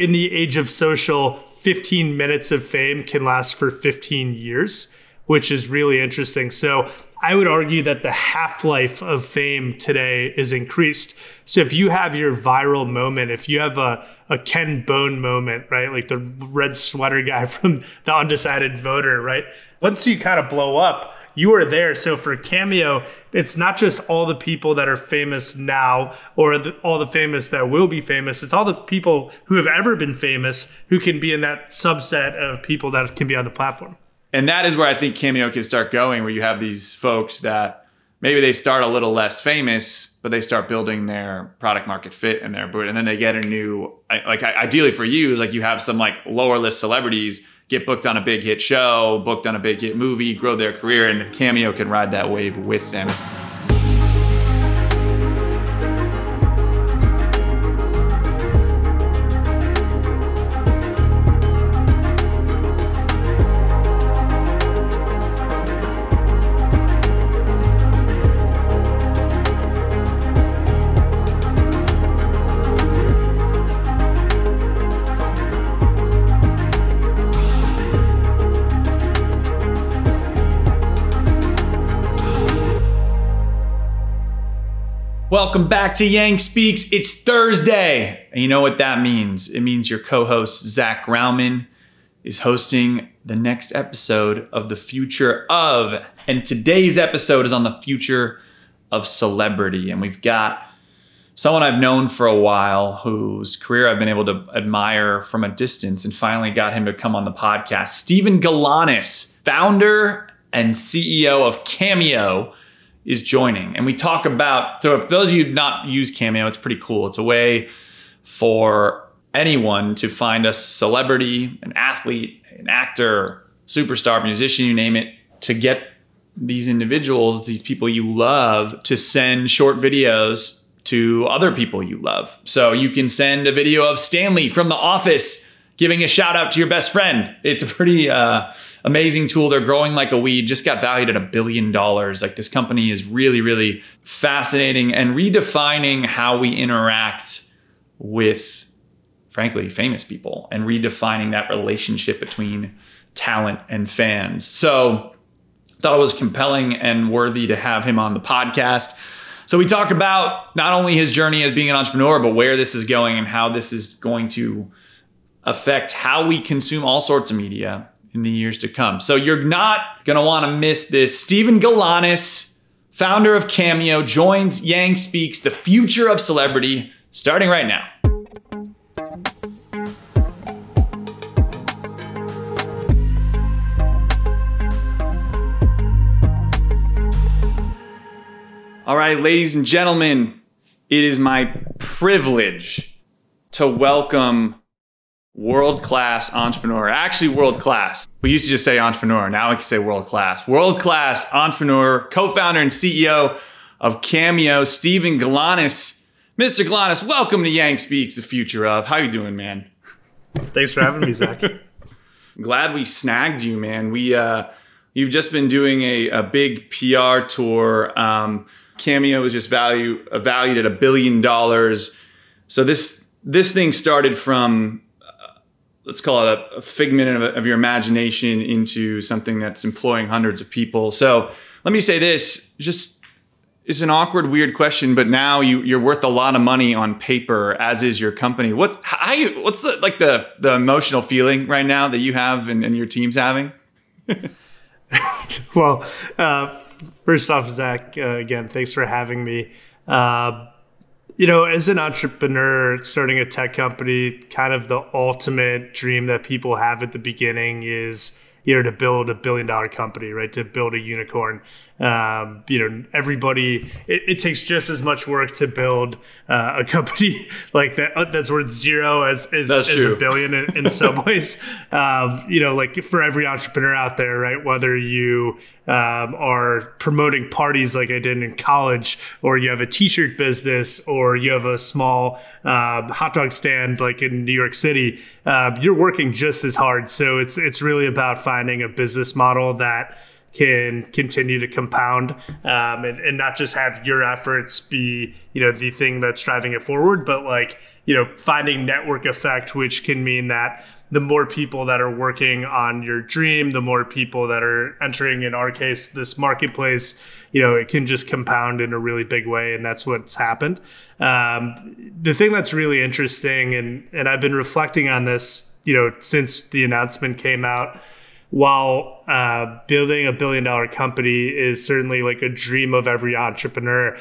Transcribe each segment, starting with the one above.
in the age of social, 15 minutes of fame can last for 15 years, which is really interesting. So I would argue that the half life of fame today is increased. So if you have your viral moment, if you have a, a Ken Bone moment, right, like the red sweater guy from the undecided voter, right, once you kind of blow up, you are there. So for Cameo, it's not just all the people that are famous now or the, all the famous that will be famous. It's all the people who have ever been famous who can be in that subset of people that can be on the platform. And that is where I think Cameo can start going, where you have these folks that maybe they start a little less famous, but they start building their product market fit and their boot, and then they get a new like ideally for you is like you have some like lower list celebrities get booked on a big hit show, booked on a big hit movie, grow their career, and Cameo can ride that wave with them. Welcome back to Yang Speaks. It's Thursday. And you know what that means? It means your co host, Zach Graumann, is hosting the next episode of The Future of. And today's episode is on the future of celebrity. And we've got someone I've known for a while whose career I've been able to admire from a distance and finally got him to come on the podcast. Steven Galanis, founder and CEO of Cameo is joining. And we talk about, so if those of you not use Cameo, it's pretty cool. It's a way for anyone to find a celebrity, an athlete, an actor, superstar, musician, you name it, to get these individuals, these people you love, to send short videos to other people you love. So you can send a video of Stanley from The Office giving a shout out to your best friend. It's a pretty, uh, amazing tool. They're growing like a weed, just got valued at a billion dollars. Like this company is really, really fascinating and redefining how we interact with, frankly, famous people and redefining that relationship between talent and fans. So, thought it was compelling and worthy to have him on the podcast. So we talk about not only his journey as being an entrepreneur, but where this is going and how this is going to affect how we consume all sorts of media in the years to come. So you're not going to want to miss this. Steven Galanis, founder of Cameo, joins Yang Speaks, the future of celebrity, starting right now. All right, ladies and gentlemen, it is my privilege to welcome world class entrepreneur. Actually, world class. We used to just say entrepreneur. Now we can say world class. World class entrepreneur, co founder and CEO of Cameo, Steven Galanis. Mr. Galanis, welcome to Yang Speaks, the future of. How you doing, man? Thanks for having me, Zach. Glad we snagged you, man. We uh, you've just been doing a, a big PR tour. Um, Cameo was just value valued at a billion dollars. So this this thing started from let's call it a, a figment of, of, your imagination into something that's employing hundreds of people. So let me say this: just it's an awkward, weird question, but now you you're worth a lot of money on paper, as is your company. What's how you what's the, like the the emotional feeling right now that you have and, and your team's having? well, uh, first off, Zach, uh, again, thanks for having me. Uh, you know, as an entrepreneur starting a tech company, kind of the ultimate dream that people have at the beginning is you know to build a billion dollar company right? To build a unicorn um, you know everybody it, it, takes just as much work to build uh, a company like that uh, that's worth zero as as, as a billion in, in some ways um, you know like for every entrepreneur out there right whether you um, are promoting parties like I did in college or you have a t-shirt business or you have a small uh, hot dog stand like in New York City uh, you're working just as hard. So it's it's really about finding a business model that can continue to compound um, and, and not just have your efforts be you know the thing that's driving it forward but like you know finding network effect which can mean that the more people that are working on your dream, the more people that are entering, in our case, this marketplace, you know, it can just compound in a really big way. And that's what's happened. Um, the thing that's really interesting, and, and I've been reflecting on this, you know, since the announcement came out while uh, building a billion dollar company is certainly like a dream of every entrepreneur,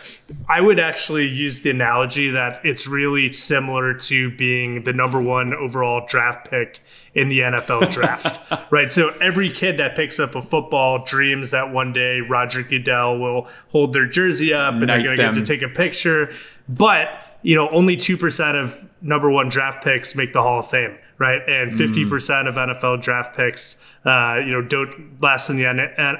I would actually use the analogy that it's really similar to being the number one overall draft pick in the NFL draft, right? So every kid that picks up a football dreams that one day Roger Goodell will hold their jersey up and they're going to get to take a picture. But, you know, only 2% of number one draft picks make the Hall of Fame, right? And 50% mm. of NFL draft picks uh, you know, don't last in the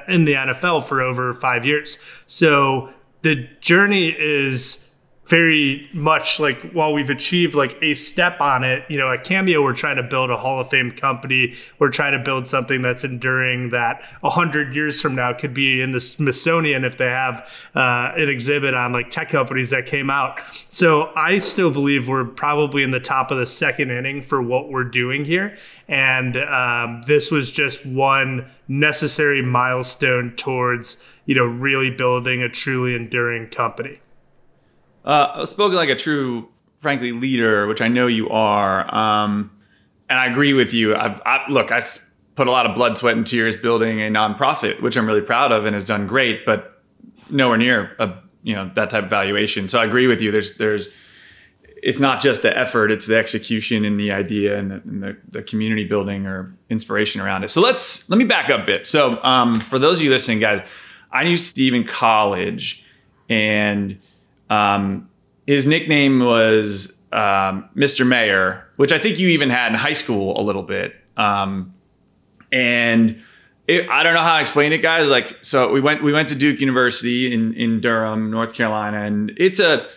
in the NFL for over five years. So the journey is very much like while we've achieved like a step on it, you know, at Cameo, we're trying to build a Hall of Fame company. We're trying to build something that's enduring that a hundred years from now could be in the Smithsonian if they have uh, an exhibit on like tech companies that came out. So I still believe we're probably in the top of the second inning for what we're doing here. And um, this was just one necessary milestone towards, you know, really building a truly enduring company. Uh, spoken like a true, frankly, leader, which I know you are. Um, and I agree with you. I've, I, look, I put a lot of blood, sweat, and tears building a nonprofit, which I'm really proud of and has done great, but nowhere near a you know that type of valuation. So I agree with you. There's there's it's not just the effort; it's the execution and the idea and the, and the, the community building or inspiration around it. So let's let me back up a bit. So um, for those of you listening, guys, I knew Steve in college, and um, his nickname was um, Mr. Mayor, which I think you even had in high school a little bit. Um, and it, I don't know how to explain it, guys. Like, so we went we went to Duke University in in Durham, North Carolina, and it's a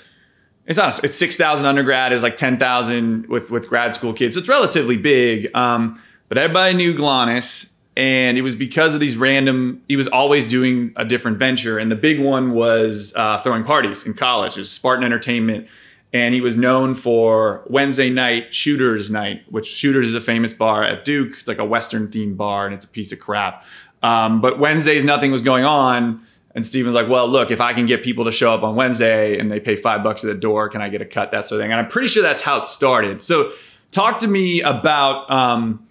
it's not it's six thousand undergrad is like ten thousand with with grad school kids. So it's relatively big. Um, but everybody knew Galanis, and it was because of these random he was always doing a different venture and the big one was uh, throwing parties in college it was spartan entertainment and he was known for wednesday night shooters night which shooters is a famous bar at duke it's like a western themed bar and it's a piece of crap um, but wednesdays nothing was going on and Steven's like, well, look, if I can get people to show up on Wednesday and they pay five bucks at the door, can I get a cut? That sort of thing. And I'm pretty sure that's how it started. So talk to me about um,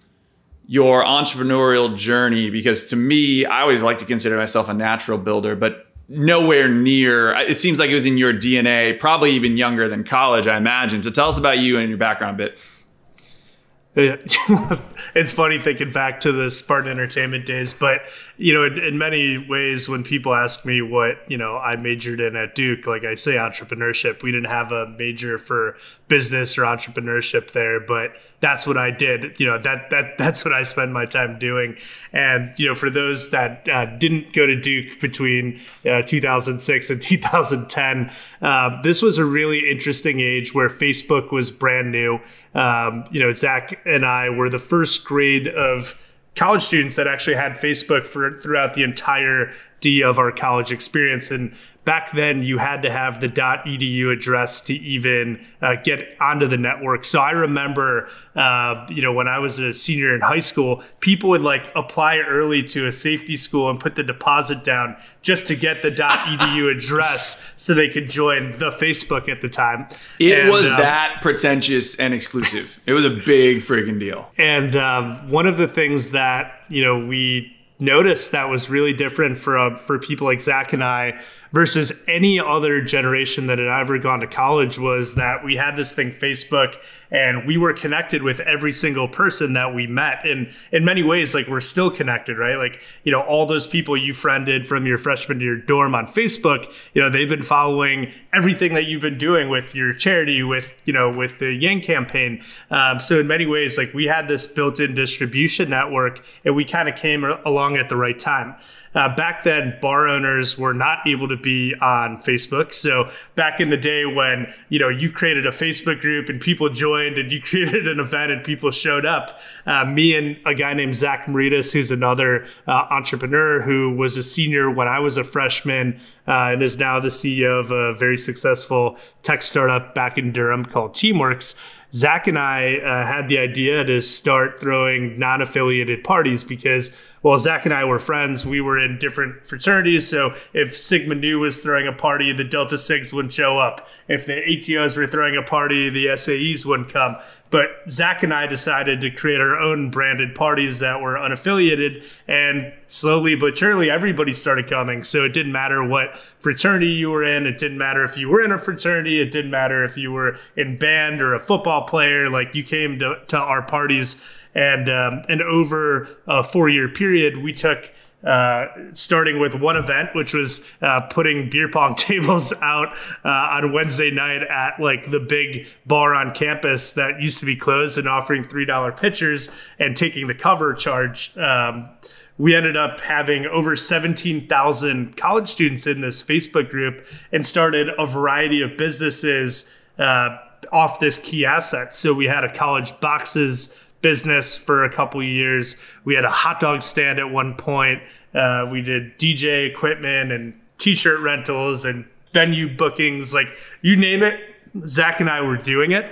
your entrepreneurial journey because to me i always like to consider myself a natural builder but nowhere near it seems like it was in your dna probably even younger than college i imagine. So tell us about you and your background a bit. It's funny thinking back to the Spartan Entertainment days, but you know, in, in, many ways, when people ask me what you know I majored in at Duke, like I say, entrepreneurship. We didn't have a major for business or entrepreneurship there, but that's what I did. You know, that that that's what I spend my time doing. And you know, for those that uh, didn't go to Duke between uh, 2006 and 2010, uh, this was a really interesting age where Facebook was brand new. Um, you know, Zach and I were the first grade of college students that actually had Facebook for throughout the entire D of our college experience. And back then you had to have the .edu address to even uh, get onto the network. So I remember, uh, you know, when I was a senior in high school, people would like apply early to a safety school and put the deposit down just to get the .edu address so they could join the Facebook at the time. It and, was um, that pretentious and exclusive. it was a big freaking deal. And um, one of the things that you know we noticed that was really different for uh, for people like Zach and I versus any other generation that had ever gone to college was that we had this thing Facebook and we were connected with every single person that we met. And in many ways like we're still connected right? Like you know all those people you friended from your freshman year dorm on Facebook you know they've been following everything that you've been doing with your charity with you know with the Yang campaign. Um, so in many ways like we had this built-in distribution network and we kind of came along at the right time uh, back then bar owners were not able to be on Facebook. So back in the day when you know you created a Facebook group and people joined, and you created an event and people showed up, uh, me and a guy named Zach Maritas, who's another uh, entrepreneur who was a senior when I was a freshman. Uh, and is now the CEO of a very successful tech startup back in Durham called Teamworks. Zach and I uh, had the idea to start throwing non affiliated parties because, well, Zach and I were friends. We were in different fraternities. So if Sigma Nu was throwing a party, the Delta Sigs wouldn't show up. If the ATOs were throwing a party, the SAEs wouldn't come. But Zach and I decided to create our own branded parties that were unaffiliated. And slowly but surely, everybody started coming. So it didn't matter what fraternity you were in. It didn't matter if you were in a fraternity. It didn't matter if you were in band or a football player. Like you came to, to our parties. And, um, and over a four year period, we took uh, starting with one event, which was uh, putting beer pong tables out uh, on Wednesday night at like the big bar on campus that used to be closed and offering $3 pitchers and taking the cover charge. Um, we ended up having over 17,000 college students in this Facebook group and started a variety of businesses uh, off this key asset. So we had a college boxes business for a couple years. We had a hot dog stand at one point. Uh, we did DJ equipment and t-shirt rentals and venue bookings, like you name it. Zach and I were doing it,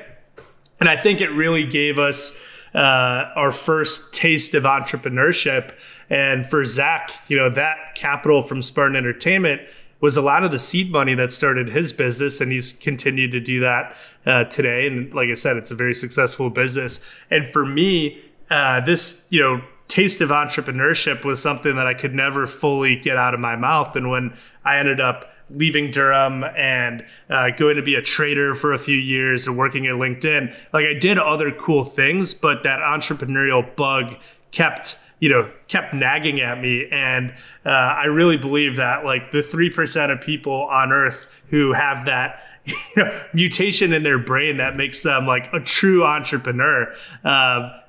and I think it really gave us uh, our first taste of entrepreneurship. And for Zach, you know that capital from Spartan Entertainment was a lot of the seed money that started his business, and he's continued to do that uh, today. And like I said, it's a very successful business. And for me, uh, this you know taste of entrepreneurship was something that I could never fully get out of my mouth. And when I ended up leaving Durham and uh, going to be a trader for a few years and working at LinkedIn, like I did other cool things, but that entrepreneurial bug kept you know kept nagging at me. And uh, i really believe that like the 3% of people on earth who have that you know, mutation in their brain that makes them like a true entrepreneur uh,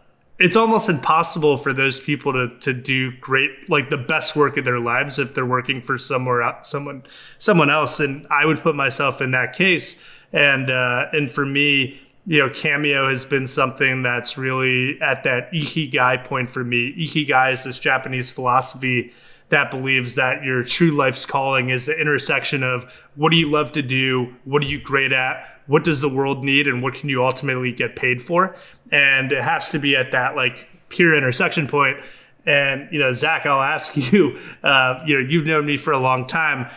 it's almost impossible for those people to to do great like the best work of their lives if they're working for somewhere someone someone else. And i would put myself in that case. And uh, and for me you know, Cameo has been something that's really at that ikigai point for me. Ikigai is this Japanese philosophy that believes that your true life's calling is the intersection of what do you love to do, what are you great at, what does the world need, and what can you ultimately get paid for. And it has to be at that like pure intersection point. And you know, Zach, I'll ask you. Uh, you know, you've known me for a long time.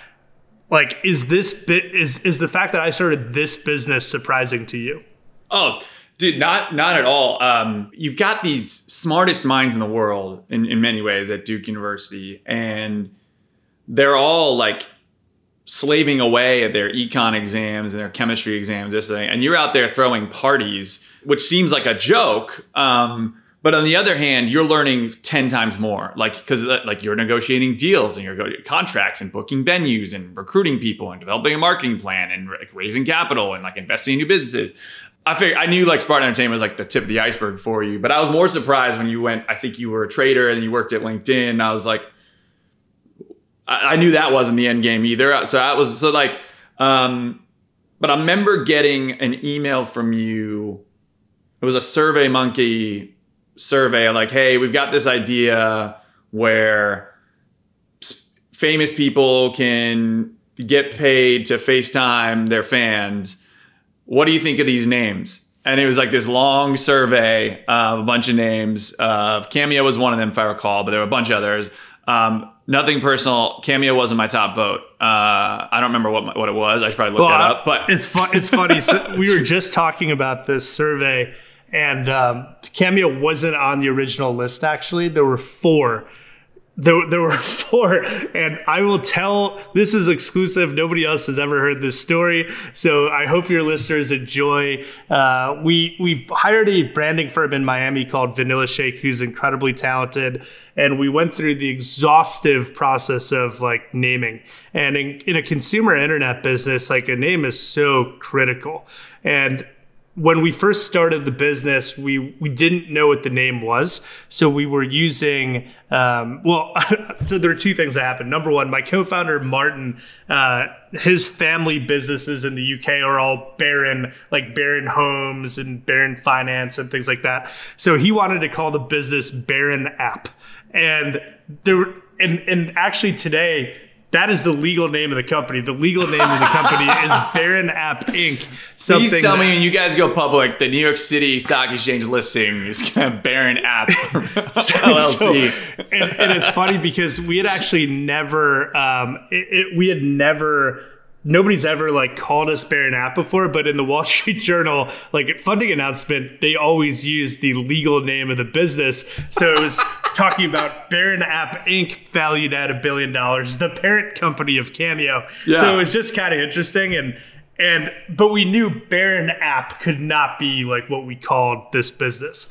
Like, is this bit is is the fact that I started this business surprising to you? Oh, dude, not not at all. Um, you've got these smartest minds in the world in, in many ways at Duke University, and they're all like slaving away at their econ exams and their chemistry exams, this thing, and you're out there throwing parties, which seems like a joke. Um, but on the other hand, you're learning 10 times more, like, because like you're negotiating deals and you're going contracts and booking venues and recruiting people and developing a marketing plan and like, raising capital and like investing in new businesses. I figured I knew like Spartan Entertainment was like the tip of the iceberg for you, but I was more surprised when you went. I think you were a trader and you worked at LinkedIn. I was like, I, I knew that wasn't the end game either. So I was so like, um, but I remember getting an email from you. It was a Survey Monkey survey, like, hey, we've got this idea where famous people can get paid to FaceTime their fans what do you think of these names? And it was like this long survey of a bunch of names. Uh, Cameo was one of them, if I recall, but there were a bunch of others. Um, nothing personal. Cameo wasn't my top vote. Uh, I don't remember what my, what it was. I should probably look well, that up. But it's fun. It's funny. so we were just talking about this survey, and um, Cameo wasn't on the original list. Actually, there were four there, there were four and i will tell this is exclusive. Nobody else has ever heard this story. So i hope your listeners enjoy. Uh, we we hired a branding firm in miami called vanilla shake who's incredibly talented and we went through the exhaustive process of like naming. And in, in a consumer internet business like a name is so critical. And when we first started the business, we we didn't know what the name was, so we were using. Um, well, so there are two things that happened. Number one, my co-founder Martin, uh, his family businesses in the UK are all Baron, like Baron Homes and Baron Finance and things like that. So he wanted to call the business Baron App, and there and and actually today that is the legal name of the company. The legal name of the company is Baron App Inc. Something Please tell me when you guys go public, the New York City Stock Exchange listing is Baron App LLC. So, and, and, it's funny because we had actually never, um, it, it, we had never nobody's ever like called us Baron App before, but in the Wall Street Journal, like funding announcement, they always use the legal name of the business. So it was talking about Baron App Inc. valued at a billion dollars, the parent company of Cameo. Yeah. So it was just kind of interesting and and but we knew Baron App could not be like what we called this business.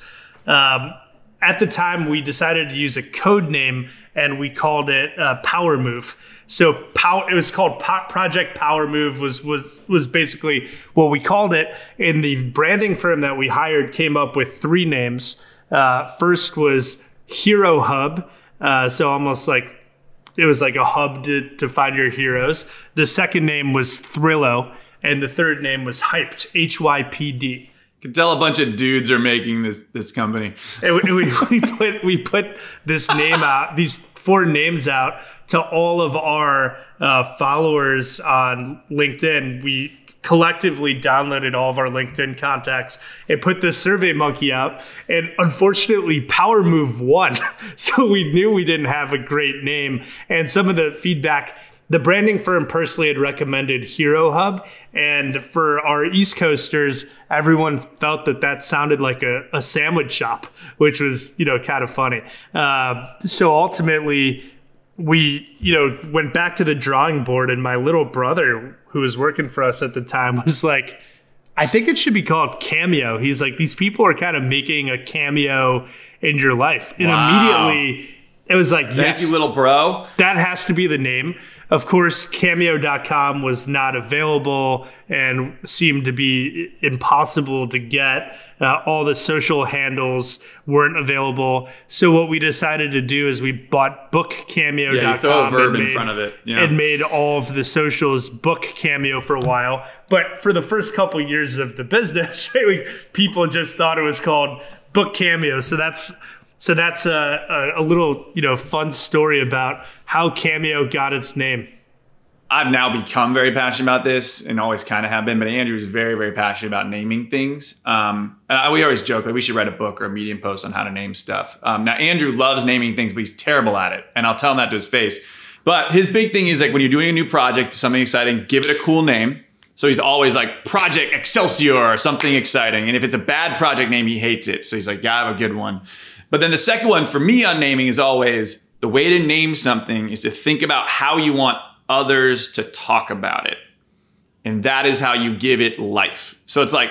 Um, at the time, we decided to use a code name and we called it uh, Power Move. So power, it was called Project Power Move was was was basically what we called it. And the branding firm that we hired came up with three names. Uh, first was Hero Hub, uh, so almost like it was like a hub to, to find your heroes. The second name was Thrillo, and the third name was Hyped, H Y P D. Can tell a bunch of dudes are making this this company. We, we, we put we put this name out, these four names out to all of our uh, followers on LinkedIn. We collectively downloaded all of our LinkedIn contacts and put this survey monkey out. And unfortunately, Power Move won. so we knew we didn't have a great name. And some of the feedback the branding firm personally had recommended Hero Hub. And for our East Coasters, everyone felt that that sounded like a, a sandwich shop, which was, you know, kind of funny. Uh, so ultimately, we, you know, went back to the drawing board, and my little brother, who was working for us at the time, was like, I think it should be called Cameo. He's like, these people are kind of making a cameo in your life. And wow. immediately it was like, Thank yes, you, little bro. That has to be the name. Of course, cameo.com was not available and seemed to be impossible to get. Uh, all the social handles weren't available. So what we decided to do is we bought bookcameo.com. Yeah, you throw a verb in front of it. Yeah. And made all of the socials book cameo for a while. But for the first couple years of the business, people just thought it was called book cameo. So that's so that's a, a, a, little, you know, fun story about how Cameo got its name. I've now become very passionate about this and always kind of have been, but Andrew is very, very passionate about naming things. Um, and I, we always joke that we should write a book or a medium post on how to name stuff. Um, now, Andrew loves naming things, but he's terrible at it. And I'll tell him that to his face. But his big thing is like when you're doing a new project, something exciting, give it a cool name. So he's always like Project Excelsior or something exciting. And if it's a bad project name, he hates it. So he's like, yeah, I have a good one. But then the second one for me on naming is always the way to name something is to think about how you want others to talk about it. And that is how you give it life. So it's like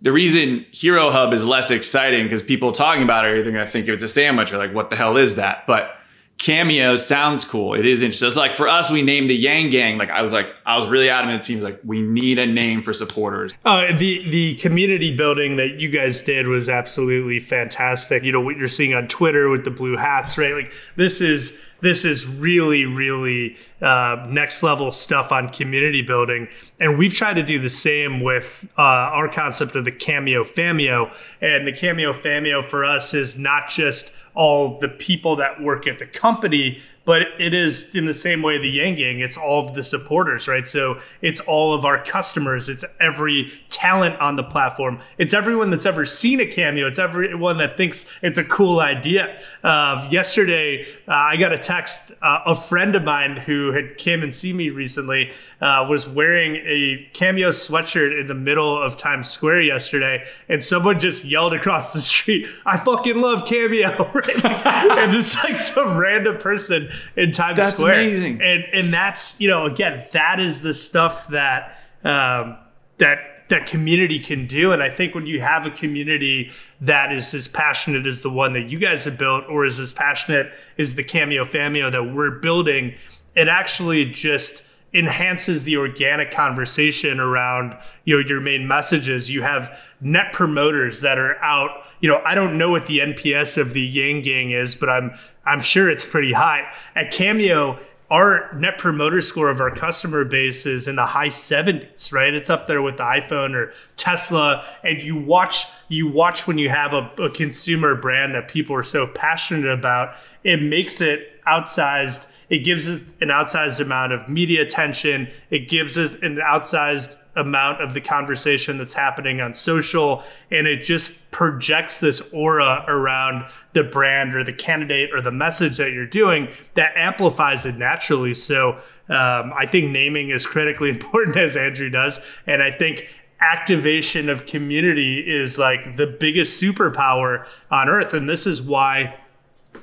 the reason Hero Hub is less exciting because people talking about it are either going to think it's a sandwich or like, what the hell is that? But cameo sounds cool. It is interesting. It's like for us, we named the Yang Gang. Like I was like, I was really adamant. The team was like, we need a name for supporters. Uh, the the community building that you guys did was absolutely fantastic. You know what you're seeing on Twitter with the blue hats, right? Like this is this is really really uh, next level stuff on community building and we've tried to do the same with uh, our concept of the cameo fameo and the cameo fameo for us is not just all the people that work at the company, but it is in the same way the Yang Gang, it's all of the supporters, right? So it's all of our customers, it's every talent on the platform, it's everyone that's ever seen a cameo, it's everyone that thinks it's a cool idea. Uh, yesterday, uh, I got a text, uh, a friend of mine who had came and see me recently uh, was wearing a cameo sweatshirt in the middle of Times Square yesterday, and someone just yelled across the street, "I fucking love cameo!" right? and just like some random person in Times that's Square. That's amazing. And and that's you know again that is the stuff that um, that that community can do. And I think when you have a community that is as passionate as the one that you guys have built, or is as passionate as the Cameo Fameo that we're building, it actually just enhances the organic conversation around you know your main messages. You have net promoters that are out. You know, I don't know what the NPS of the Yang Gang is, but I'm I'm sure it's pretty high. At Cameo, our net promoter score of our customer base is in the high 70s right it's up there with the iphone or tesla and you watch you watch when you have a, a consumer brand that people are so passionate about it makes it outsized it gives us an outsized amount of media attention. It gives us an outsized amount of the conversation that's happening on social. And it just projects this aura around the brand or the candidate or the message that you're doing that amplifies it naturally. So um, i think naming is critically important as andrew does. And i think activation of community is like the biggest superpower on earth. And this is why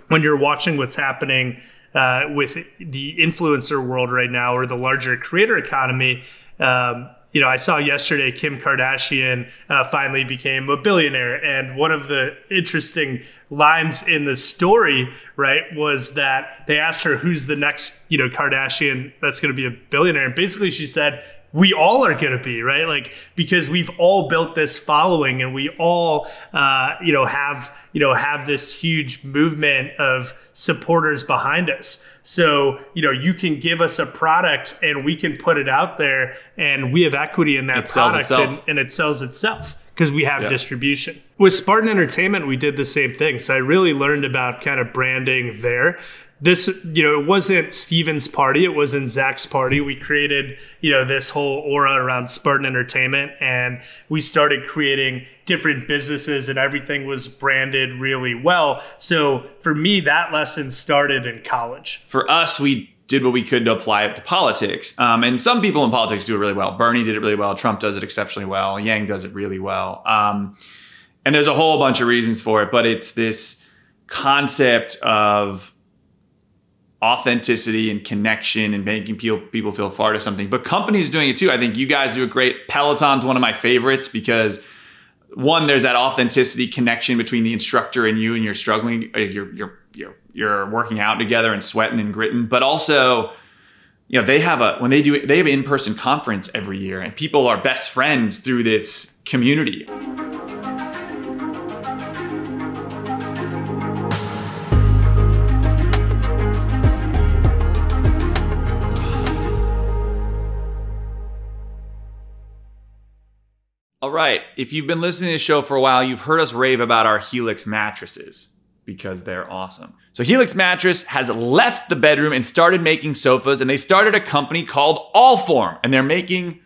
when you're watching what's happening uh, with the influencer world right now or the larger creator economy um, you know, I saw yesterday Kim Kardashian uh, finally became a billionaire. And one of the interesting lines in the story, right, was that they asked her who's the next, you know, Kardashian that's going to be a billionaire. And basically she said, we all are going to be right like because we've all built this following and we all uh, you know have you know have this huge movement of supporters behind us. So you know you can give us a product and we can put it out there and we have equity in that It product and, and it sells itself because we have distribution. With spartan entertainment we did the same thing. So i really learned about kind of branding there this you know it wasn't steven's party it wasn't zach's party we created you know this whole aura around spartan entertainment and we started creating different businesses and everything was branded really well so for me that lesson started in college for us, we did what we could to apply it to politics. Um, and some people in politics do it really well. Bernie did it really well. Trump does it exceptionally well. Yang does it really well. Um, and there's a whole bunch of reasons for it, but it's this concept of authenticity and connection and making people people feel far to something. But companies doing it too. I think you guys do a great. Peloton's one of my favorites because one, there's that authenticity connection between the instructor and you, and you're struggling, uh, you're you're you're you're working out together and sweating and gritting. But also, you know, they have a when they do they have an in-person conference every year, and people are best friends through this community. All right. If you've been listening to the show for a while, you've heard us rave about our Helix mattresses because they're awesome. So, Helix Mattress has left the bedroom and started making sofas, and they started a company called Allform, and they're making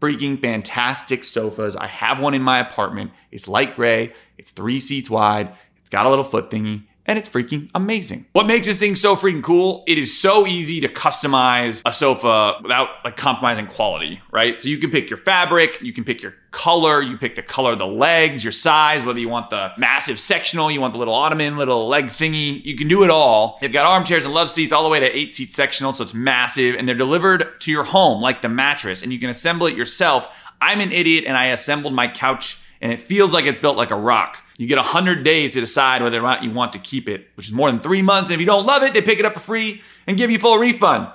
freaking fantastic sofas. I have one in my apartment. It's light gray, it's three seats wide, it's got a little foot thingy, and it's freaking amazing. What makes this thing so freaking cool? It is so easy to customize a sofa without like compromising quality, right? So you can pick your fabric, you can pick your color, you pick the color of the legs, your size, whether you want the massive sectional, you want the little ottoman, little leg thingy, you can do it all. They've got armchairs and love seats all the way to eight seat sectional, so it's massive, and they're delivered to your home like the mattress, and you can assemble it yourself. I'm an idiot and I assembled my couch and it feels like it's built like a rock. You get 100 days to decide whether or not you want to keep it, which is more than three months. And if you don't love it, they pick it up for free and give you full refund.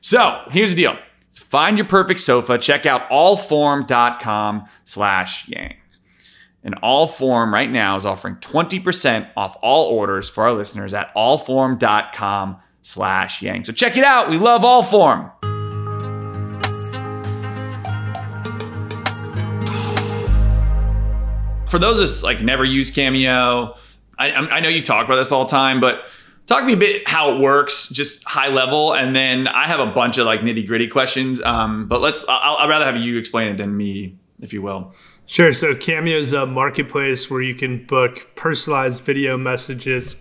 So here's the deal. Find your perfect sofa. Check out allform.com slash yang. And Allform right now is offering 20% off all orders for our listeners at allform.com slash yang. So check it out. We love Allform. For those that's like never used Cameo, I, I know you talk about this all the time, but talk to me a bit how it works, just high level, and then I have a bunch of like nitty gritty questions. Um, but let's, I'll, I'd rather have you explain it than me, if you will. Sure. So Cameo is a marketplace where you can book personalized video messages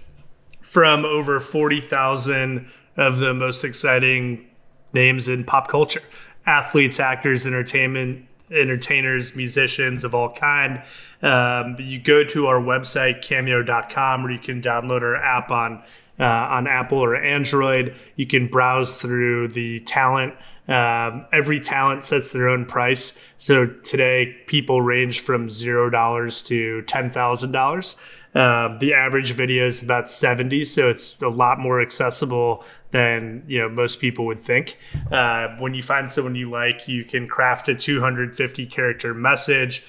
from over 40,000 of the most exciting names in pop culture athletes, actors, entertainment, entertainers, musicians of all kind. Um, you go to our website, cameo.com, where you can download our app on uh, on Apple or Android. You can browse through the talent Um, every talent sets their own price. So today, people range from zero dollars to ten thousand dollars. Uh, the average video is about seventy, so it's a lot more accessible than you know most people would think. Uh, when you find someone you like, you can craft a 250 character message.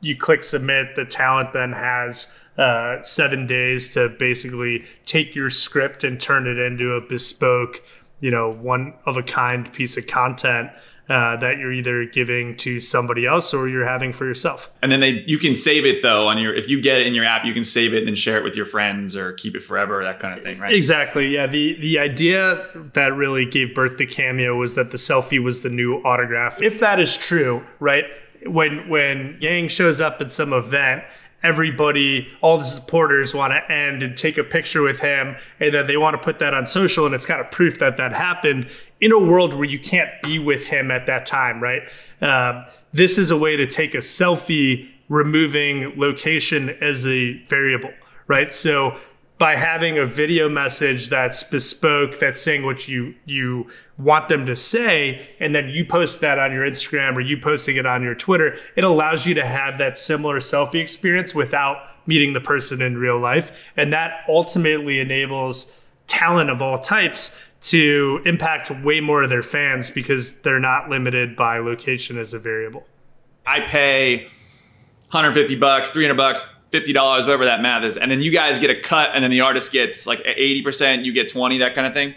You click submit. The talent then has uh, seven days to basically take your script and turn it into a bespoke, you know, one of a kind piece of content uh, that you're either giving to somebody else or you're having for yourself. And then they you can save it though on your if you get it in your app, you can save it and then share it with your friends or keep it forever, that kind of thing, right? Exactly. Yeah. The the idea that really gave birth to Cameo was that the selfie was the new autograph. If that is true, right? When when Yang shows up at some event everybody, all the supporters want to end and take a picture with him, and then they want to put that on social, and it's kind of proof that that happened in a world where you can't be with him at that time, right? Um, this is a way to take a selfie, removing location as a variable, right? So by having a video message that's bespoke, that's saying what you you want them to say, and then you post that on your Instagram or you posting it on your Twitter, it allows you to have that similar selfie experience without meeting the person in real life. And that ultimately enables talent of all types to impact way more of their fans because they're not limited by location as a variable. I pay 150 bucks, 300 bucks, fifty dollars, whatever that math is, and then you guys get a cut, and then the artist gets like eighty percent, you get twenty, that kind of thing.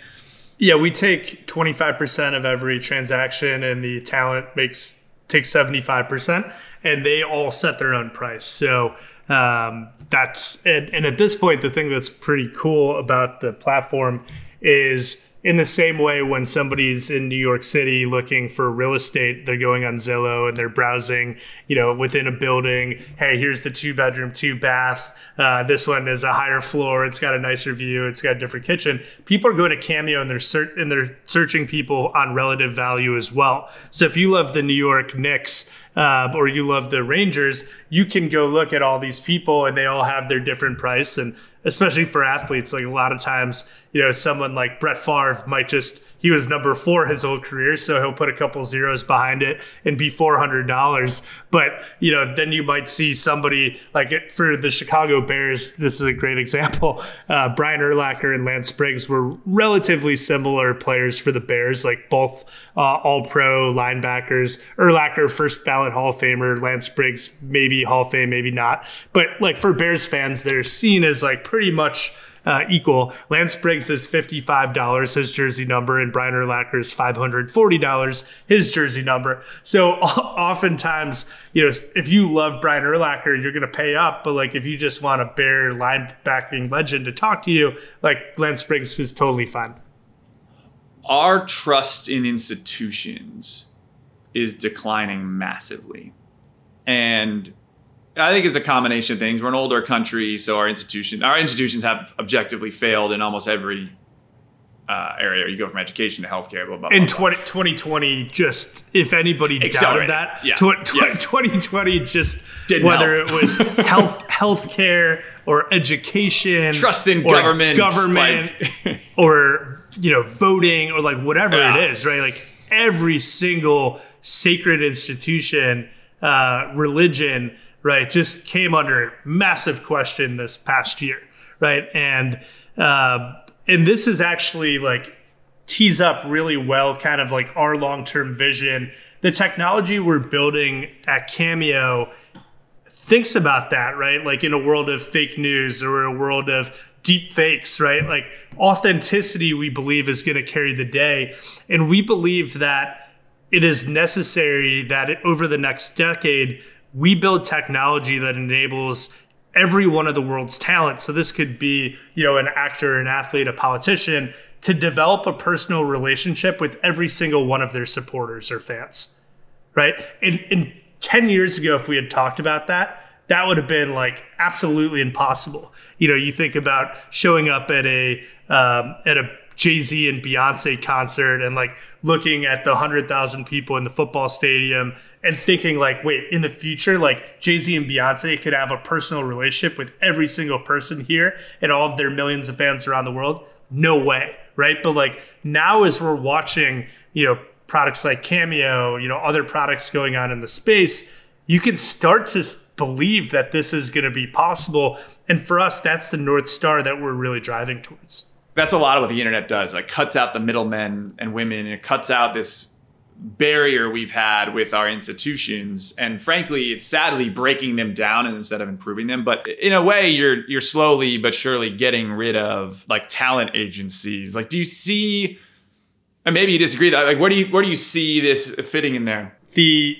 Yeah, we take twenty five percent of every transaction, and the talent makes takes seventy five percent, and they all set their own price. So um, that's and, and at this point, the thing that's pretty cool about the platform is in the same way when somebody's in New York City looking for real estate, they're going on Zillow and they're browsing, you know, within a building. Hey, here's the two bedroom, two bath. Uh, this one is a higher floor. It's got a nicer view. It's got a different kitchen. People are going to Cameo and they're ser- and they're searching people on relative value as well. So if you love the New York Knicks. Uh, or you love the Rangers, you can go look at all these people and they all have their different price. And especially for athletes, like a lot of times, you know, someone like Brett Favre might just he was number four his whole career, so he'll put a couple zeros behind it and be four hundred dollars. But you know, then you might see somebody like it, for the Chicago Bears. This is a great example. Uh, Brian Urlacher and Lance Briggs were relatively similar players for the Bears, like both uh, All Pro linebackers. Urlacher, first ballot Hall of Famer. Lance Briggs, maybe Hall of Fame, maybe not. But like for Bears fans, they're seen as like pretty much uh, equal. Lance Briggs is $55, his jersey number, and Brian Urlacher is $540, his jersey number. So oftentimes, you know, if you love Brian Urlacher, you're going to pay up. But like if you just want a bear linebacking legend to talk to you, like Lance Briggs is totally fine. Our trust in institutions is declining massively. And I think it's a combination of things. We're an older country, so our institution, our institutions have objectively failed in almost every uh, area. You go from education to healthcare. Blah, blah, blah, in 20, 2020, just if anybody doubted that, yeah. Tw- tw- yes. 2020 just Didn't whether help. it was health, healthcare or education, trust in government, government, like, or you know, voting or like whatever yeah. it is, right? Like every single sacred institution, uh, religion right, just came under massive question this past year, right? And uh, and this is actually like tees up really well, kind of like our long term vision. The technology we're building at Cameo thinks about that, right? Like in a world of fake news or a world of deep fakes, right? Like authenticity, we believe, is going to carry the day. And we believe that it is necessary that it, over the next decade, we build technology that enables every one of the world's talent. So this could be, you know, an actor, an athlete, a politician to develop a personal relationship with every single one of their supporters or fans. Right? And, and 10 years ago, if we had talked about that, that would have been like absolutely impossible. You know, you think about showing up at a um, at a Jay Z and Beyonce concert and like looking at the hundred thousand people in the football stadium and thinking like, wait, in the future, like Jay Z and Beyonce could have a personal relationship with every single person here and all of their millions of fans around the world. No way, right? But like now, as we're watching, you know, products like Cameo, you know, other products going on in the space, you can start to believe that this is going to be possible. And for us, that's the North Star that we're really driving towards. That's a lot of what the internet does. Like cuts out the middlemen and women, and it cuts out this barrier we've had with our institutions. And frankly it's sadly breaking them down instead of improving them. But in a way you're you're slowly but surely getting rid of like talent agencies. Like do you see and maybe you disagree that like where do you where do you see this fitting in there? The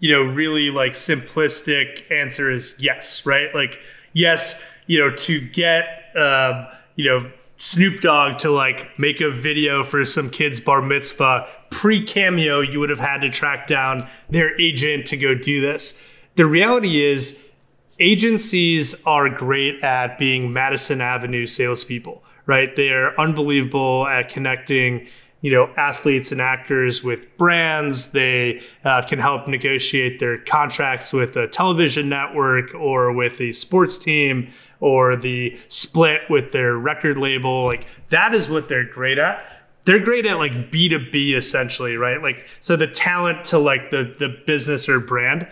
you know really like simplistic answer is yes right? Like yes you know to get um, you know Snoop Dogg to like make a video for some kid's bar mitzvah pre cameo, you would have had to track down their agent to go do this. The reality is, agencies are great at being Madison Avenue salespeople, right? They are unbelievable at connecting you know athletes and actors with brands they uh, can help negotiate their contracts with a television network or with a sports team or the split with their record label like that is what they're great at they're great at like b2b essentially right? Like so the talent to like the the business or brand.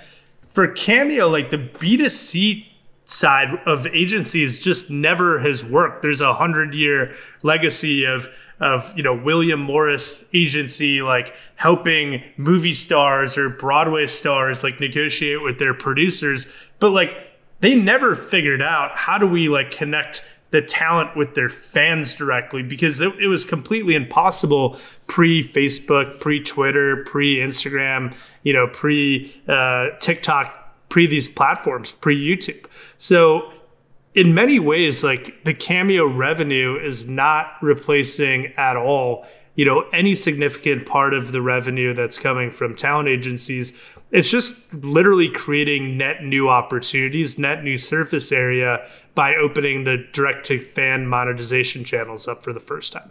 For cameo like the b2c side of agencies just never has worked. There's a hundred year legacy of of you know William Morris agency like helping movie stars or Broadway stars like negotiate with their producers. But like they never figured out how do we like connect the talent with their fans directly because it, it was completely impossible pre Facebook, pre Twitter, pre Instagram, you know, pre uh, TikTok, pre these platforms, pre YouTube. So in many ways, like the cameo revenue is not replacing at all, you know, any significant part of the revenue that's coming from talent agencies. It's just literally creating net new opportunities, net new surface area by opening the direct to fan monetization channels up for the first time.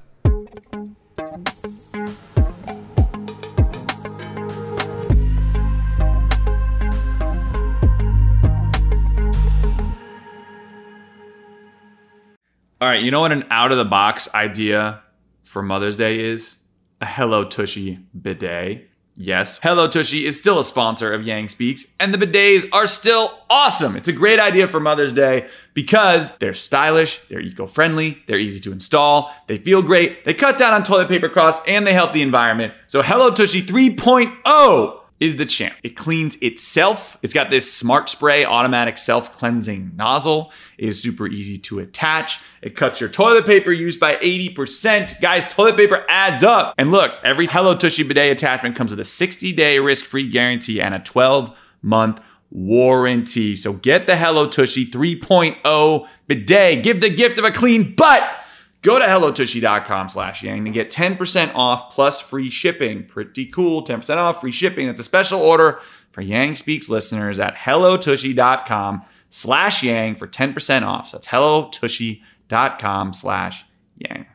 All right, you know what an out of the box idea for Mother's Day is? A Hello Tushy bidet. Yes, Hello Tushy is still a sponsor of Yang Speaks, and the bidets are still awesome. It's a great idea for Mother's Day because they're stylish, they're eco friendly, they're easy to install, they feel great, they cut down on toilet paper costs, and they help the environment. So, Hello Tushy 3.0 is the champ. It cleans itself. It's got this smart spray automatic self cleansing nozzle. It is super easy to attach. It cuts your toilet paper use by 80%. Guys, toilet paper adds up. And look, every Hello Tushy bidet attachment comes with a 60 day risk free guarantee and a 12 month warranty. So get the Hello Tushy 3.0 bidet. Give the gift of a clean butt Go to hellotushy.com slash yang to get 10% off plus free shipping. Pretty cool. 10% off, free shipping. That's a special order for Yang Speaks listeners at hellotushy.com slash yang for 10% off. So that's hellotushy.com slash yang.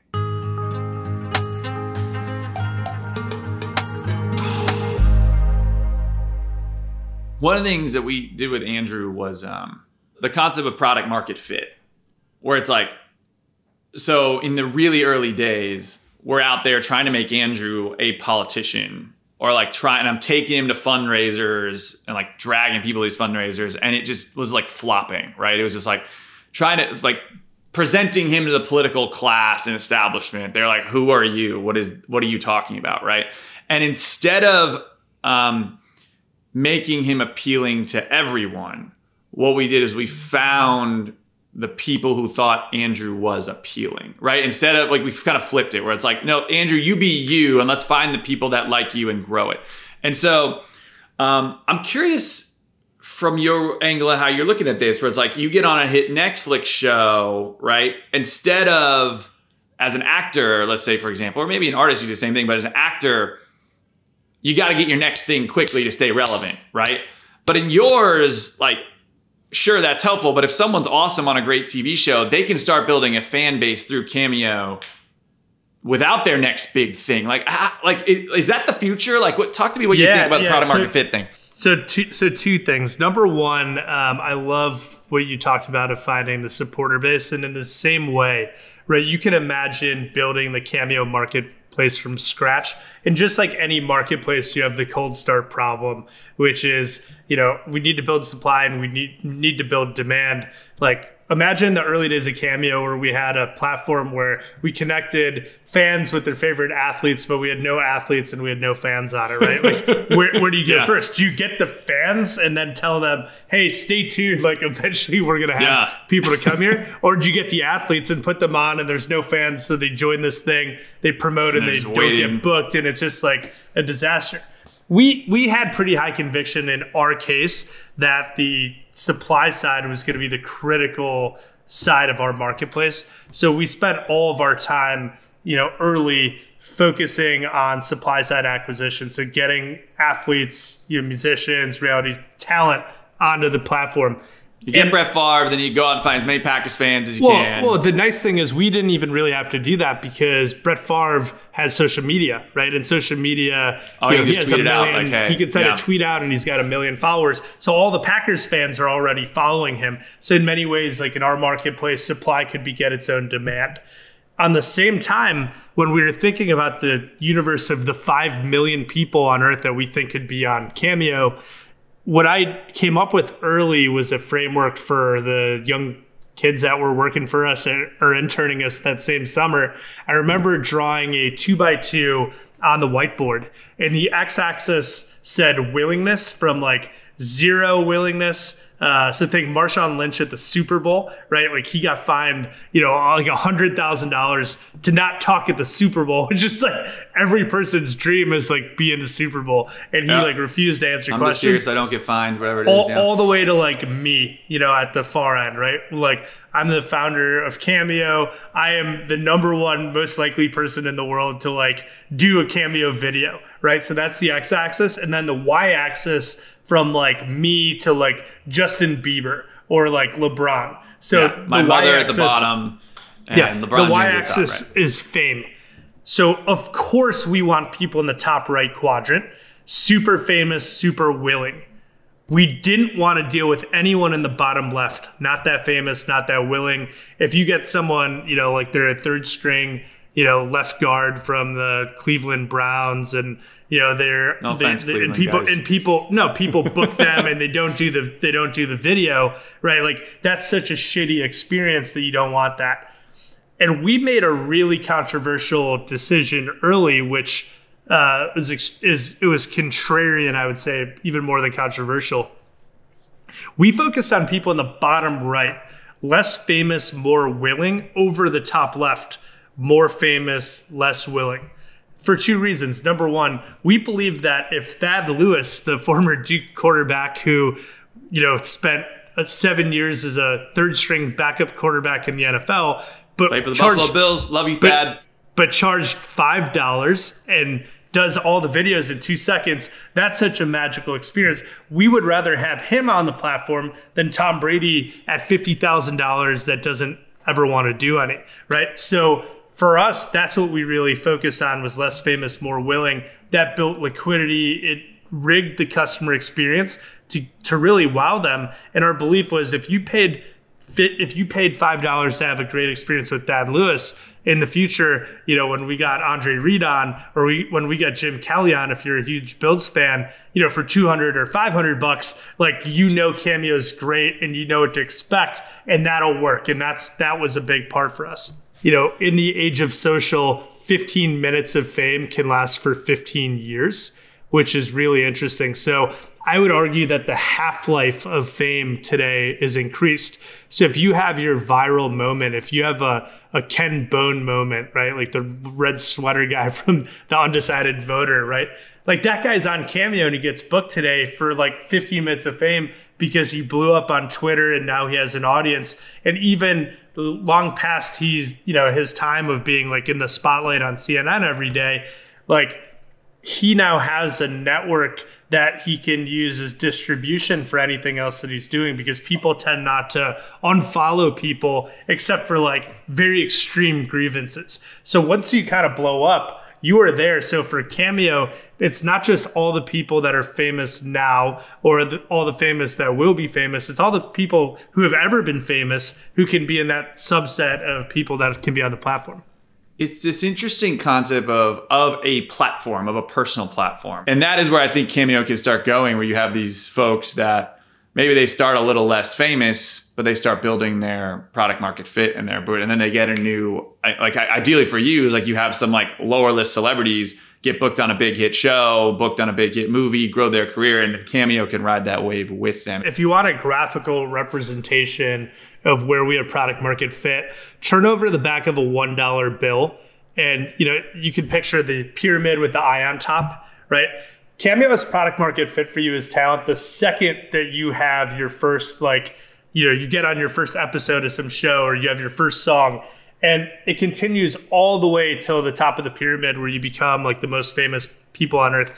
One of the things that we did with Andrew was um, the concept of product market fit, where it's like, so in the really early days, we're out there trying to make Andrew a politician or like trying and I'm taking him to fundraisers and like dragging people to these fundraisers and it just was like flopping, right? It was just like trying to like presenting him to the political class and establishment. They're like, "Who are you? What is what are you talking about?" right? And instead of um, making him appealing to everyone, what we did is we found the people who thought Andrew was appealing, right? Instead of like we've kind of flipped it where it's like, no, Andrew, you be you, and let's find the people that like you and grow it. And so um, I'm curious from your angle and how you're looking at this, where it's like you get on a hit Netflix show, right? Instead of as an actor, let's say for example, or maybe an artist, you do the same thing, but as an actor, you got to get your next thing quickly to stay relevant, right? But in yours, like sure that's helpful but if someone's awesome on a great tv show they can start building a fan base through cameo without their next big thing. Like ah, like is that the future? Like what talk to me what yeah, you think about yeah. the product market fit thing. so two so two things. Number one um, i love what you talked about of finding the supporter base and in the same way right you can imagine building the cameo market marketplace from scratch. And just like any marketplace, you have the cold start problem, which is, you know, we need to build supply and we need need to build demand. Like imagine the early days of Cameo where we had a platform where we connected fans with their favorite athletes, but we had no athletes and we had no fans on it, right? Like, where, where do you get yeah. first? Do you get the fans and then tell them, hey, stay tuned? Like, eventually we're going to have yeah. people to come here. Or do you get the athletes and put them on and there's no fans, so they join this thing, they promote and, and they don't waiting. get booked, and it's just like a disaster? We, we had pretty high conviction in our case that the supply side was going to be the critical side of our marketplace. So we spent all of our time, you know, early focusing on supply side acquisition. So getting athletes, you know, musicians, reality talent onto the platform. You get and, Brett Favre, then you go out and find as many Packers fans as you well, can. Well, the nice thing is we didn't even really have to do that because Brett Favre has social media, right? And social media, oh, you know, he has a million. Like, hey, he can send yeah. a tweet out, and he's got a million followers. So all the Packers fans are already following him. So in many ways, like in our marketplace, supply could beget its own demand. On the same time, when we were thinking about the universe of the five million people on Earth that we think could be on Cameo what I came up with early was a framework for the young kids that were working for us or interning us that same summer. I remember drawing a two by two on the whiteboard, and the x axis said willingness from like zero willingness uh, so think Marshawn Lynch at the Super Bowl, right? Like he got fined, you know, like a hundred thousand dollars to not talk at the Super Bowl, which is like every person's dream is like be in the Super Bowl, and he yeah. like refused to answer I'm questions. I'm just serious. I don't get fined, whatever it all, is. Yeah. All the way to like me, you know, at the far end, right? Like I'm the founder of Cameo. I am the number one most likely person in the world to like do a Cameo video, right? So that's the x-axis, and then the y-axis from like me to like Justin Bieber or like LeBron. So yeah, my mother at the bottom. yeah, LeBron the y-axis right. is fame. So of course we want people in the top right quadrant, super famous, super willing. We didn't want to deal with anyone in the bottom left, not that famous, not that willing. If you get someone, you know, like they're a third string, you know, left guard from the Cleveland Browns and you know they're no offense, they, and people guys. and people no people book them and they don't do the they don't do the video right? Like that's such a shitty experience that you don't want that. And we made a really controversial decision early which uh, is, is it was contrarian I would say even more than controversial. We focused on people in the bottom right less famous more willing. Over the top left more famous less willing for two reasons. Number one, we believe that if Thad Lewis, the former Duke quarterback who, you know, spent uh, seven years as a third string backup quarterback in the NFL, but Play for the charged, Buffalo Bills, love you, Thad. But, but charged five dollars and does all the videos in two seconds. That's such a magical experience. We would rather have him on the platform than Tom Brady at fifty thousand dollars that doesn't ever want to do any right. So for us, that's what we really focused on was less famous, more willing. That built liquidity. It rigged the customer experience to, to really wow them. And our belief was if you paid fit, if you paid five dollars to have a great experience with Thad Lewis in the future, you know, when we got Andre Reed on, or we when we got Jim Kelly on, if you're a huge Bills fan, you know, for two hundred or five hundred bucks, like you know Cameo's great and you know what to expect, and that'll work. And that's that was a big part for us you know, in the age of social, 15 minutes of fame can last for 15 years, which is really interesting. So I would argue that the half life of fame today is increased. So if you have your viral moment, if you have a, a Ken Bone moment, right? Like the red sweater guy from the undecided voter, right? Like that guy's on Cameo and he gets booked today for like 15 minutes of fame because he blew up on Twitter and now he has an audience. And even long past he's you know his time of being like in the spotlight on CNN every day like he now has a network that he can use as distribution for anything else that he's doing because people tend not to unfollow people except for like very extreme grievances. So once you kind of blow up, you are there. So for Cameo, it's not just all the people that are famous now or the, all the famous that will be famous. It's all the people who have ever been famous who can be in that subset of people that can be on the platform. it's this interesting concept of of a platform, of a personal platform. And that is where I think Cameo can start going, where you have these folks that maybe they start a little less famous, but they start building their product market fit and their boot, and then they get a new like ideally for you is like you have some like lower list celebrities get booked on a big hit show, booked on a big hit movie, grow their career, and Cameo can ride that wave with them. If you want a graphical representation of where we have product market fit, turn over the back of a $1 bill and you know you can picture the pyramid with the eye on top, right? Cameo's product market fit for you is talent the second that you have your first like you know you get on your first episode of some show or you have your first song and it continues all the way till the top of the pyramid where you become like the most famous people on earth.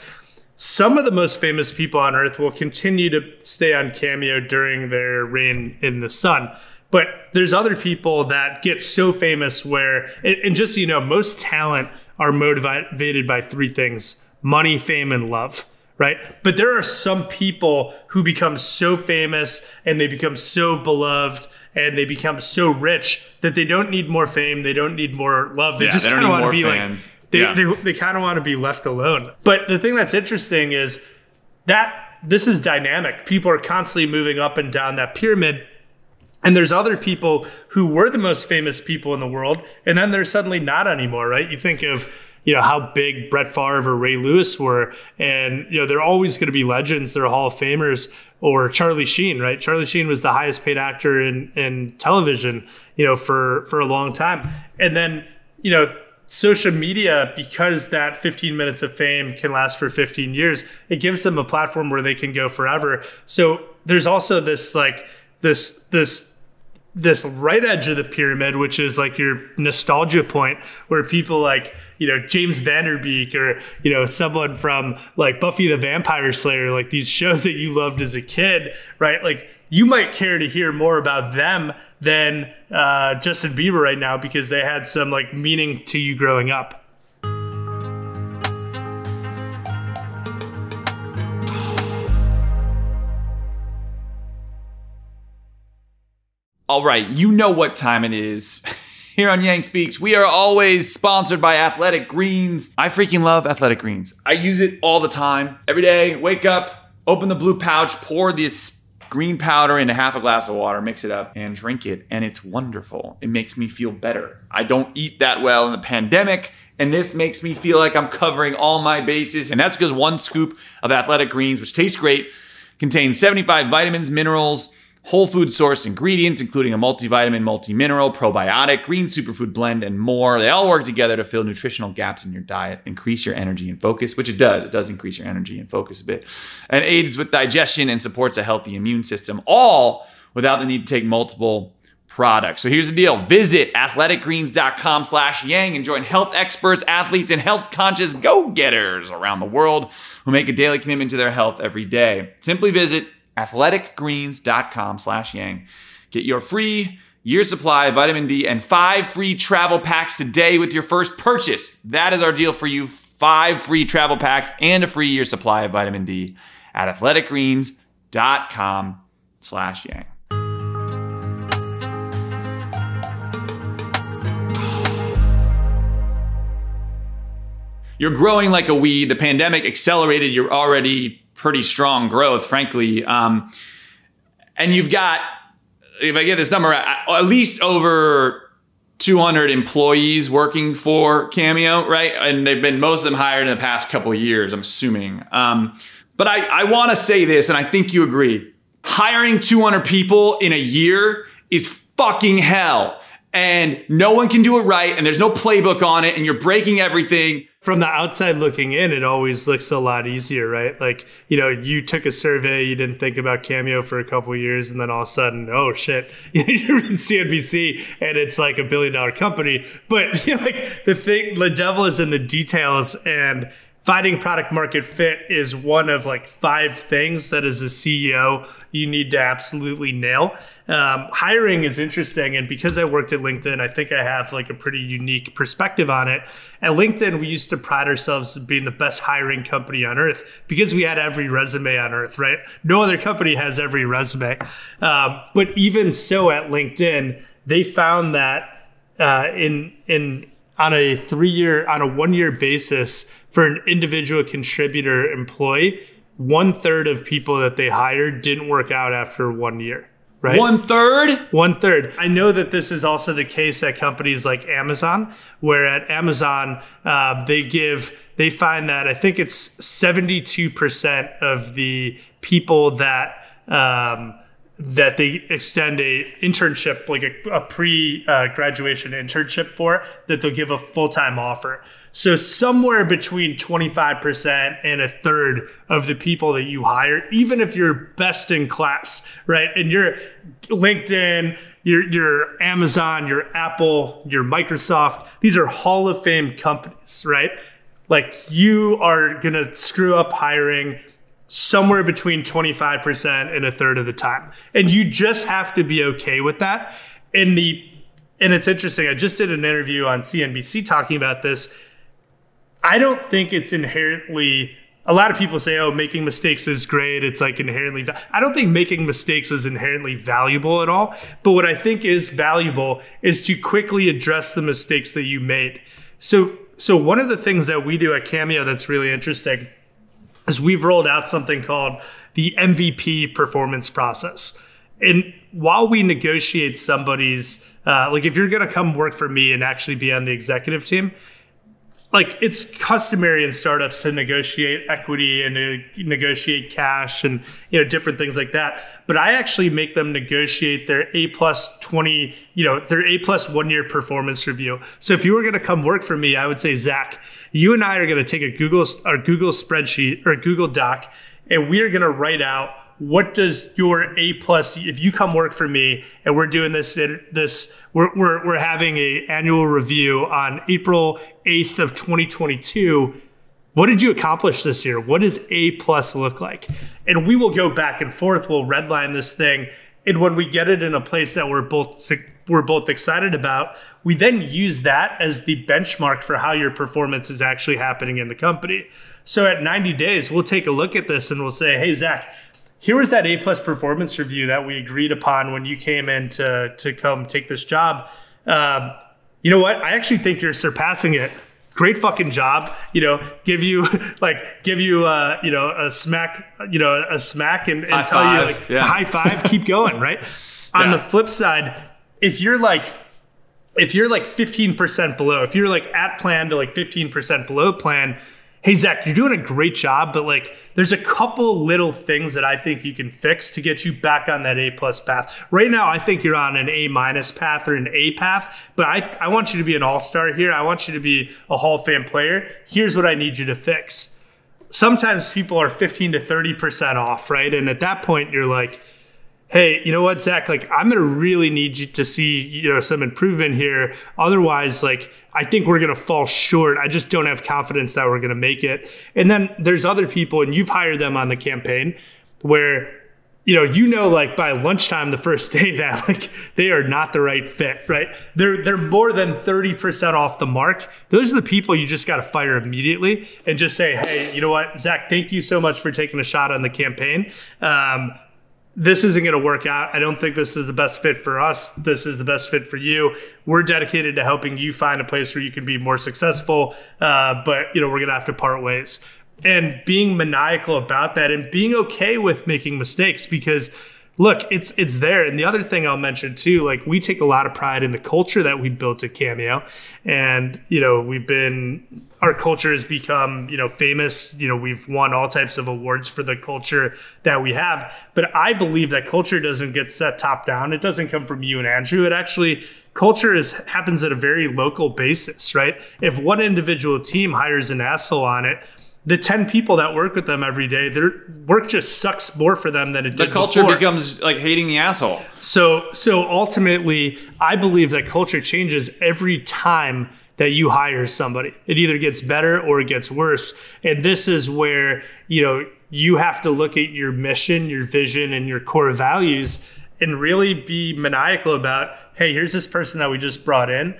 Some of the most famous people on earth will continue to stay on Cameo during their reign in the sun. But there's other people that get so famous where, and just so you know, most talent are motivated by three things money, fame, and love right? But there are some people who become so famous and they become so beloved and they become so rich that they don't need more fame, they don't need more love. They yeah, just kind of want to be fans. like they, yeah. they, they kind of want to be left alone. But the thing that's interesting is that this is dynamic. People are constantly moving up and down that pyramid. And there's other people who were the most famous people in the world, and then they're suddenly not anymore, right? You think of you know how big Brett Favre or Ray Lewis were, and you know they're always going to be legends. They're Hall of Famers. Or Charlie Sheen, right? Charlie Sheen was the highest paid actor in in television, you know, for for a long time. And then you know social media because that 15 minutes of fame can last for 15 years it gives them a platform where they can go forever so there's also this like this this this right edge of the pyramid which is like your nostalgia point where people like you know James Van Der Beek or you know someone from like Buffy the Vampire Slayer, like these shows that you loved as a kid, right? Like you might care to hear more about them than uh, Justin Bieber right now because they had some like meaning to you growing up. All right, you know what time it is. here on Yang Speaks, we are always sponsored by Athletic Greens. I freaking love Athletic Greens. I use it all the time. Every day, wake up, open the blue pouch, pour this green powder into half a glass of water, mix it up, and drink it. And it's wonderful. It makes me feel better. I don't eat that well in the pandemic, and this makes me feel like I'm covering all my bases. And that's because one scoop of Athletic Greens, which tastes great, contains 75 vitamins, minerals, whole food source ingredients, including a multivitamin, multi-mineral, probiotic, green superfood blend, and more. They all work together to fill nutritional gaps in your diet, increase your energy and focus, which it does. It does increase your energy and focus a bit, and aids with digestion and supports a healthy immune system, all without the need to take multiple products. So here's the deal. Visit athleticgreens.com slash yang and join health experts, athletes, and health conscious go-getters around the world who make a daily commitment to their health every day. Simply visit athleticgreens.com slash yang. Get your free year supply of vitamin D and five free travel packs today with your first purchase. That is our deal for you. Five free travel packs and a free year supply of vitamin D at athleticgreens.com slash yang. You're growing like a weed. The pandemic accelerated your already pretty strong growth, frankly. Um, and you've got, if I get this number, at least over 200 employees working for Cameo, right? And they've been most of them hired in the past couple of years, I'm assuming. Um, but I, I want to say this, and I think you agree. Hiring 200 people in a year is fucking hell. And no one can do it right, and there's no playbook on it, and you're breaking everything from the outside looking in, it always looks a lot easier, right? Like, you know, you took a survey, you didn't think about Cameo for a couple years, and then all of a sudden, oh shit, you're in CNBC and it's like a billion dollar company. But you know, like the thing, the devil is in the details, and finding product market fit is one of like five things that as a CEO you need to absolutely nail. Um, hiring is interesting, and because I worked at LinkedIn, I think I have like a pretty unique perspective on it. At LinkedIn, we used to pride ourselves as being the best hiring company on earth because we had every resume on earth, right? No other company has every resume. Um, but even so, at LinkedIn, they found that uh, in in on a three year, on a one year basis for an individual contributor employee, one third of people that they hired didn't work out after one year. Right? One third? One third. I know that this is also the case at companies like Amazon, where at Amazon, uh, they give, they find that I think it's 72% of the people that, um, that they extend a internship, like a, a pre uh, graduation internship for, that they'll give a full time offer. So somewhere between 25% and a third of the people that you hire, even if you're best in class, right? And you're LinkedIn, your your Amazon, your Apple, your Microsoft, these are Hall of Fame companies, right? Like you are gonna screw up hiring somewhere between 25% and a third of the time. And you just have to be okay with that. And the and it's interesting, I just did an interview on CNBC talking about this. I don't think it's inherently a lot of people say, "Oh, making mistakes is great. It's like inherently." I don't think making mistakes is inherently valuable at all. But what I think is valuable is to quickly address the mistakes that you made. So, so one of the things that we do at Cameo that's really interesting is we've rolled out something called the MVP performance process. And while we negotiate somebody's, uh, like if you're going to come work for me and actually be on the executive team, like it's customary in startups to negotiate equity and to negotiate cash and you know different things like that. But i actually make them negotiate their a plus 20 you know their a plus one year performance review. So if you were going to come work for me i would say zach you and i are going to take a google or google spreadsheet or google doc and we are going to write out what does your A plus if you come work for me and we're doing this this we're, we're, we're having a annual review on April 8th of 2022 what did you accomplish this year? What does A plus look like? And we will go back and forth we'll redline this thing and when we get it in a place that we're both we're both excited about we then use that as the benchmark for how your performance is actually happening in the company. So at 90 days we'll take a look at this and we'll say hey zach here was that A plus performance review that we agreed upon when you came in to to come take this job. Um, you know what? I actually think you're surpassing it. Great fucking job. You know, give you like give you uh, you know a smack, you know a smack and, and tell five. you like yeah. high five, keep going, right? On yeah. the flip side, if you're like if you're like 15% below, if you're like at plan to like 15% below plan, hey Zach, you're doing a great job, but like there's a couple little things that I think you can fix to get you back on that A plus path. Right now, I think you're on an A minus path or an A path, but I, I want you to be an all-star here. I want you to be a Hall of Fame player. Here's what I need you to fix. Sometimes people are 15 to 30% off, right? And at that point, you're like, hey, you know what, Zach, like I'm gonna really need you to see, you know, some improvement here. Otherwise, like I think we're gonna fall short. I just don't have confidence that we're gonna make it. And then there's other people, and you've hired them on the campaign where you know, you know, like by lunchtime the first day that like they are not the right fit, right? They're they're more than 30% off the mark. Those are the people you just gotta fire immediately and just say, hey, you know what, Zach, thank you so much for taking a shot on the campaign. Um, this isn't going to work out. I don't think this is the best fit for us. This is the best fit for you. We're dedicated to helping you find a place where you can be more successful. Uh, but you know, we're going to have to part ways. And being maniacal about that and being okay with making mistakes because look, it's it's there. And the other thing I'll mention too, like we take a lot of pride in the culture that we built at Cameo, and you know we've been our culture has become you know famous. You know we've won all types of awards for the culture that we have. But I believe that culture doesn't get set top down. It doesn't come from you and Andrew. It actually culture is happens at a very local basis, right? If one individual team hires an asshole on it, the 10 people that work with them every day, their work just sucks more for them than it the did The culture before. becomes like hating the asshole. So, so ultimately, I believe that culture changes every time that you hire somebody. It either gets better or it gets worse. And this is where, you know, you have to look at your mission, your vision, and your core values and really be maniacal about, hey, here's this person that we just brought in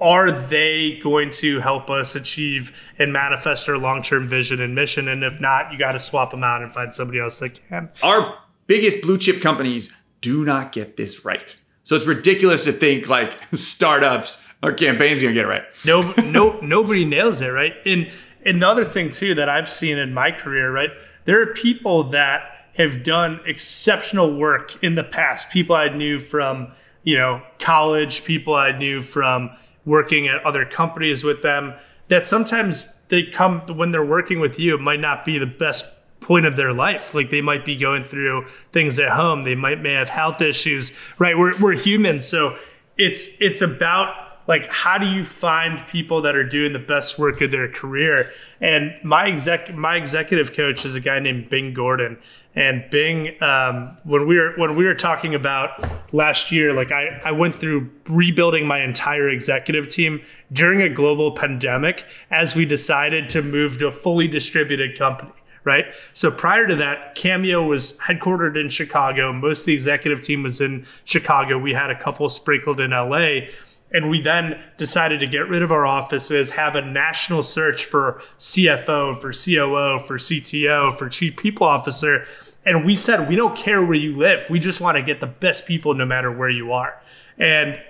are they going to help us achieve and manifest our long-term vision and mission and if not you got to swap them out and find somebody else that can our biggest blue chip companies do not get this right So it's ridiculous to think like startups or campaigns gonna get it right. No, no, nobody nails it, right? And another thing too that I've seen in my career, right? There are people that have done exceptional work in the past. People I knew from, you know, college, people I knew from working at other companies with them, that sometimes they come when they're working with you, it might not be the best point of their life. Like they might be going through things at home. They might may have health issues, right? We're, we're humans. So it's, it's about like how do you find people that are doing the best work of their career and my exec my executive coach is a guy named bing gordon and bing um, when we were when we were talking about last year like I, I went through rebuilding my entire executive team during a global pandemic as we decided to move to a fully distributed company right? So prior to that, Cameo was headquartered in Chicago. Most of the executive team was in Chicago. We had a couple sprinkled in LA. And we then decided to get rid of our offices, have a national search for CFO, for COO, for CTO, for chief people officer. And we said, we don't care where you live. We just want to get the best people no matter where you are. And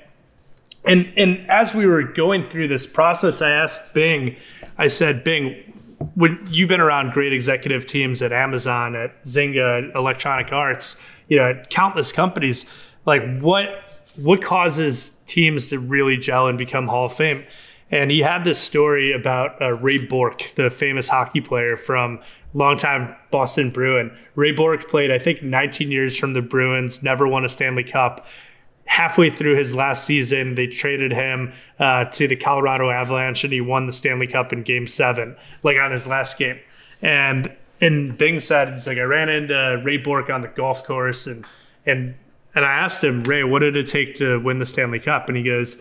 and and as we were going through this process, I asked Bing, I said, Bing, when you've been around great executive teams at Amazon, at Zynga, at Electronic Arts, you know, at countless companies, like what what causes teams to really gel and become Hall of Fame? And he had this story about uh, Ray Bourque, the famous hockey player from longtime Boston Bruin. Ray Bourque played, I think, 19 years from the Bruins, never won a Stanley Cup. Halfway through his last season, they traded him uh, to the Colorado Avalanche, and he won the Stanley Cup in Game Seven, like on his last game. And and Bing said, he's like, I ran into Ray Bourque on the golf course, and and and I asked him, Ray, what did it take to win the Stanley Cup? And he goes,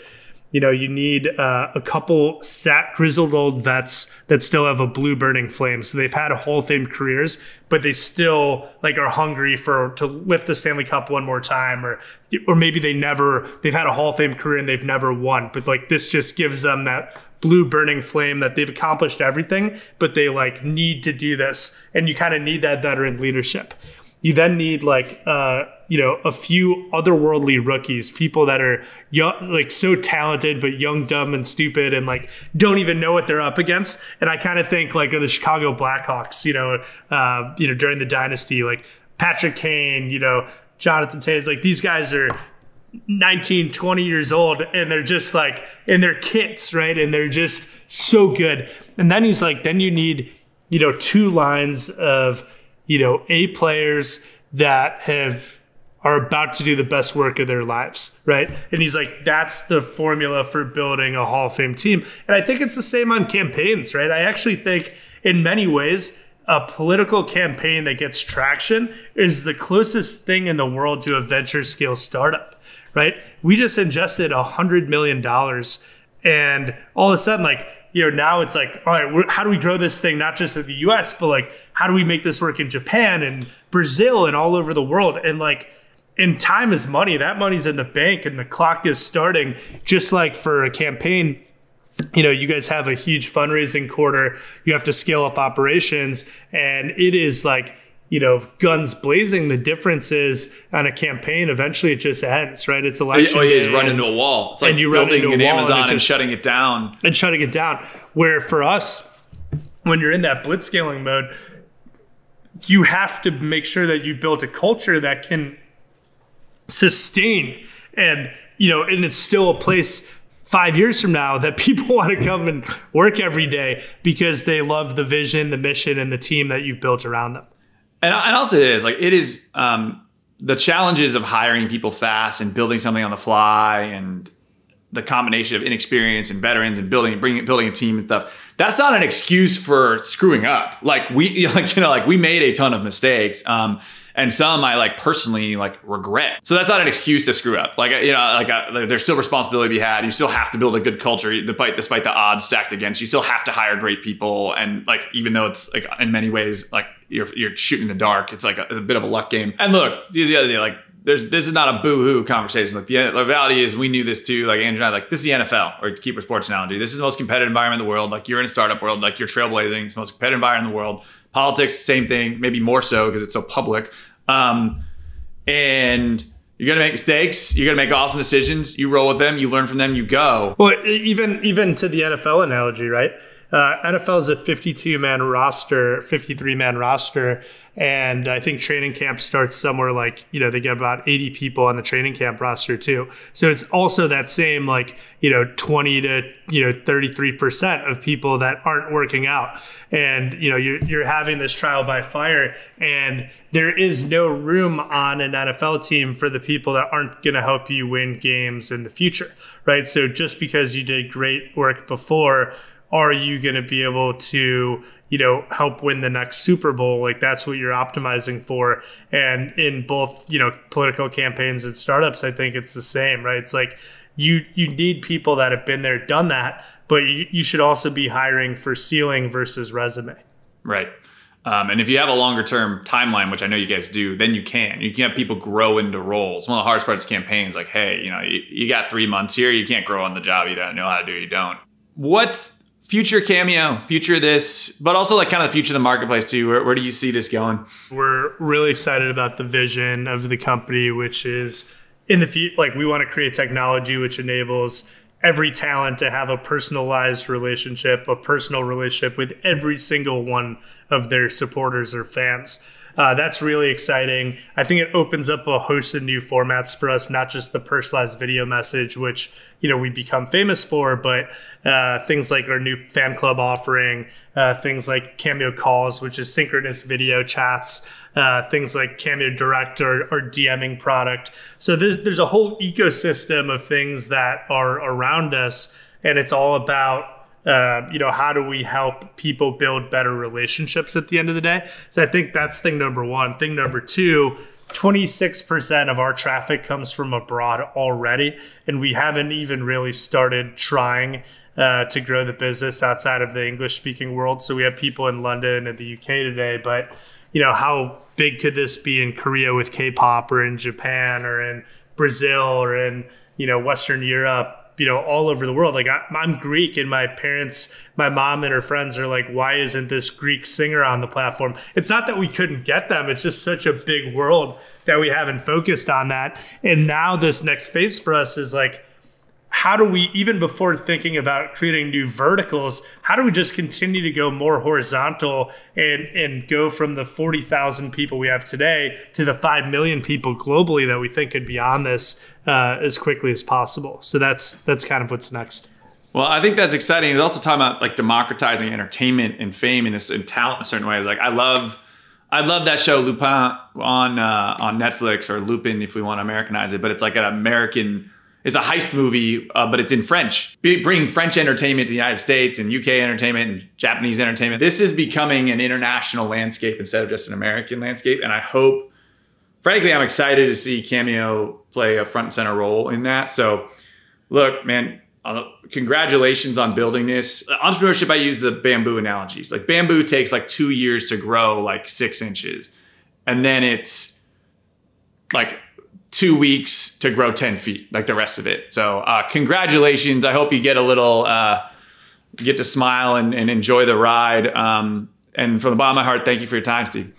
you know, you need uh, a couple sat grizzled old vets that still have a blue burning flame. So they've had a Hall of Fame careers, but they still like are hungry for to lift the Stanley Cup one more time, or or maybe they never they've had a Hall of Fame career and they've never won, but like this just gives them that blue burning flame that they've accomplished everything, but they like need to do this, and you kind of need that veteran leadership. You then need like uh, you know a few otherworldly rookies, people that are young, like so talented but young, dumb, and stupid, and like don't even know what they're up against. And I kind of think like of the Chicago Blackhawks, you know, uh, you know during the dynasty, like Patrick Kane, you know, Jonathan Toews, like these guys are 19, 20 years old and they're just like in their kits, right? And they're just so good. And then he's like, then you need, you know, two lines of you know, A players that have are about to do the best work of their lives, right? And he's like, that's the formula for building a Hall of Fame team. And I think it's the same on campaigns, right? I actually think in many ways, a political campaign that gets traction is the closest thing in the world to a venture scale startup, right? We just ingested a hundred million dollars and all of a sudden, like you know, now it's like, all right, how do we grow this thing not just in the U.S. but like how do we make this work in Japan and Brazil and all over the world? And like, in time is money. That money's in the bank, and the clock is starting. Just like for a campaign, you know, you guys have a huge fundraising quarter. You have to scale up operations, and it is like you know, guns blazing. The difference is on a campaign, eventually it just ends, right? It's oh, election. Oh, yeah, he's running into a wall. It's like and you building an Amazon and, just, and shutting it down. And shutting it down. Where for us, when you're in that blitzscaling mode, you have to make sure that you build a culture that can sustain. And, you know, and it's still a place five years from now that people want to come and work every day because they love the vision, the mission, and the team that you've built around them. And, and also it is like it is um, the challenges of hiring people fast and building something on the fly and the combination of inexperience and veterans and building bringing building a team and stuff that's not an excuse for screwing up. Like we like you know like we made a ton of mistakes. Um, and some I like personally like regret. So that's not an excuse to screw up. Like you know, like uh, there's still responsibility to be had. You still have to build a good culture, despite despite the odds stacked against. You still have to hire great people, and like even though it's like in many ways like you're you're shooting in the dark, it's like a, a bit of a luck game. And look, the other day, like there's this is not a boo-hoo conversation. Like the, the reality is, we knew this too. Like Andrew and I, like this is the NFL, or to keep our sports analogy. This is the most competitive environment in the world. Like you're in a startup world, like you're trailblazing. It's the most competitive environment in the world. Politics, same thing, maybe more so because it's so public. Um, and You're gonna make mistakes. You're gonna make awesome decisions. You roll with them. You learn from them. You go. Well, even even to the NFL analogy, right? Uh, NFL is a 52 man roster, 53 man roster, and I think training camp starts somewhere like, you know, they get about 80 people on the training camp roster too. So it's also that same like, you know, 20 to, you know, 33% of people that aren't working out. And, you know, you're, you're having this trial by fire and there is no room on an NFL team for the people that aren't going to help you win games in the future, right? So just because you did great work before, are you going to be able to you know help win the next super bowl like that's what you're optimizing for and in both you know political campaigns and startups i think it's the same right it's like you you need people that have been there done that but you, you should also be hiring for ceiling versus resume right um, and if you have a longer term timeline, which I know you guys do, then you can. You can have people grow into roles. One of the hardest parts of campaigns, like, hey, you know, you, you got three months here, you can't grow on the job. You don't know how to do it, you don't. What's future cameo, future this, but also like kind of the future of the marketplace too. Where, where do you see this going? We're really excited about the vision of the company, which is in the future, like we want to create technology which enables every talent to have a personalized relationship, a personal relationship with every single one of their supporters or fans. Uh, that's really exciting. I think it opens up a host of new formats for us, not just the personalized video message, which you know we become famous for, but uh, things like our new fan club offering, uh, things like Cameo calls, which is synchronous video chats, uh, things like Cameo Direct or, or DMing product. So there's there's a whole ecosystem of things that are around us, and it's all about uh, you know, how do we help people build better relationships at the end of the day? So I think that's thing number one. Thing number two, 26% of our traffic comes from abroad already, and we haven't even really started trying uh, to grow the business outside of the English speaking world. So we have people in London and the UK today, but you know, how big could this be in Korea with K-pop or in Japan or in Brazil or in, you know, Western Europe? You know all over the world. Like I, am greek and my parents my mom and her friends are like why isn't this greek singer on the platform? It's not that we couldn't get them. It's just such a big world that we haven't focused on that. And now this next phase for us is like how do we even before thinking about creating new verticals how do we just continue to go more horizontal and and go from the 40,000 people we have today to the 5 million people globally that we think could be on this uh, as quickly as possible so that's that's kind of what's next well, I think that's exciting. It's also talking about like democratizing entertainment and fame and, and talent in certain ways. Like I love, I love that show Lupin on uh, on Netflix or Lupin if we want to Americanize it. But it's like an American it's a heist movie, uh, but it's in French. Be- bringing French entertainment to the United States and UK entertainment and Japanese entertainment. This is becoming an international landscape instead of just an American landscape. And I hope, frankly, I'm excited to see Cameo play a front and center role in that. So, look, man, uh, congratulations on building this. Entrepreneurship, I use the bamboo analogies. Like bamboo takes like two years to grow like six inches. And then it's like two weeks to grow 10 feet, like the rest of it. So, uh, congratulations. I hope you get a little, uh, get to smile and, and enjoy the ride. Um, and from the bottom of my heart, thank you for your time, Steve.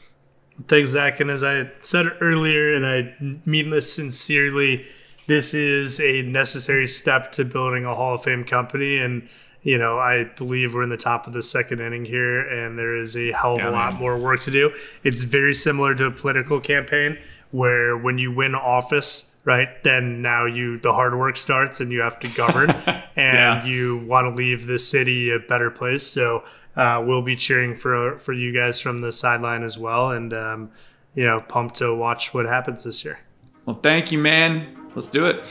Thanks, Zach. And as I said earlier, and I mean this sincerely, this is a necessary step to building a Hall of Fame company. And, you know, I believe we're in the top of the second inning here, and there is a hell of yeah, a lot more work to do. It's very similar to a political campaign where when you win office, right, then now you the hard work starts and you have to govern and yeah. you want to leave the city a better place. So uh, we'll be cheering for for you guys from the sideline as well, and um, you know, pumped to watch what happens this year. Well, thank you, man. Let's do it.